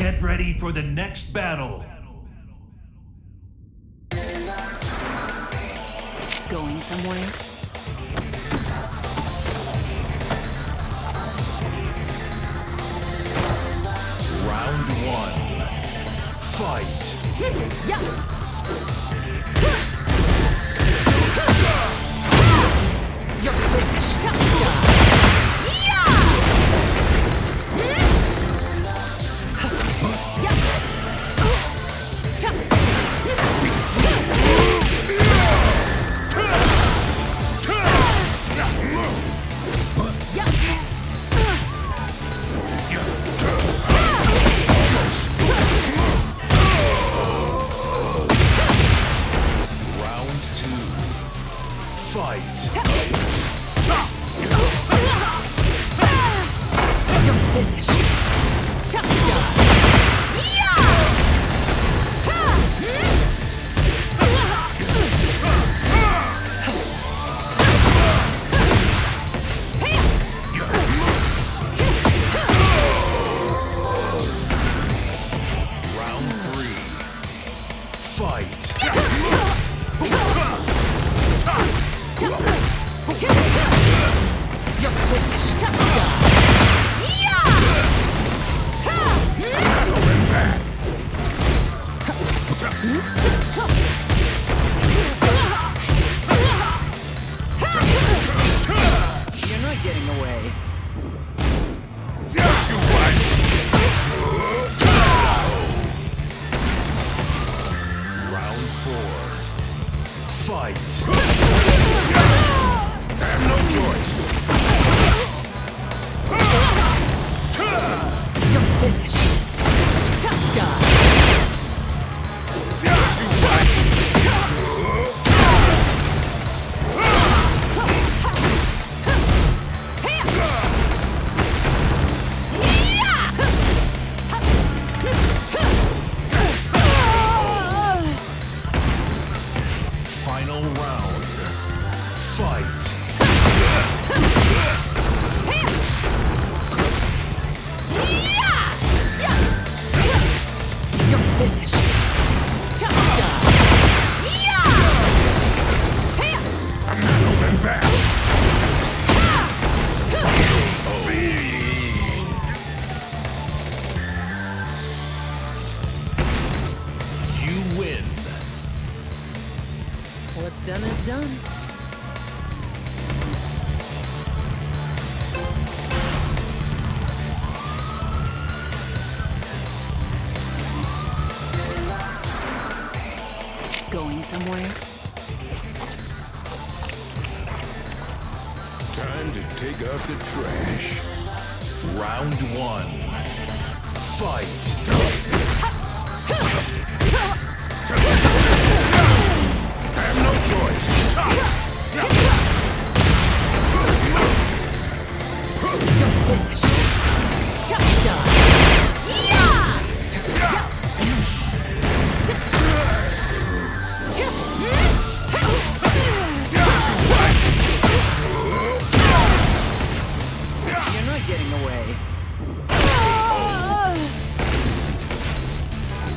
Get ready for the next battle. Going somewhere? Round one. Fight. You're finished. You're What's done is done. Going somewhere? Time to take out the trash. Round one. Fight.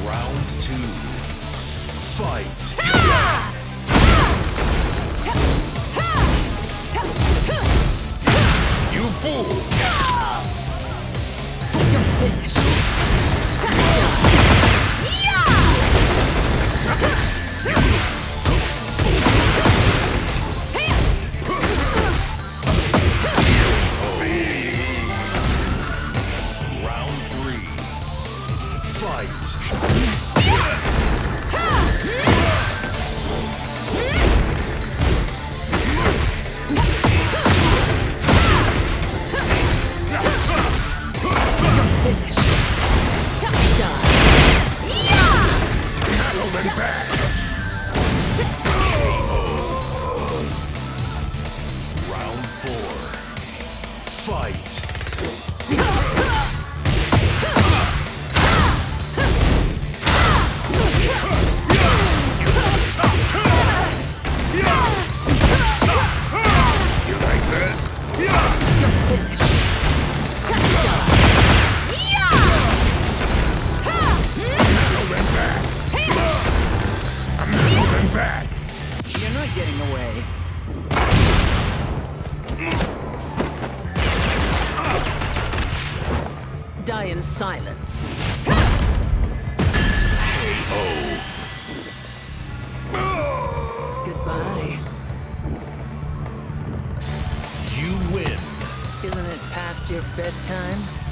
Round two. Fight. Fight. Die in silence. Goodbye. You win. Isn't it past your bedtime?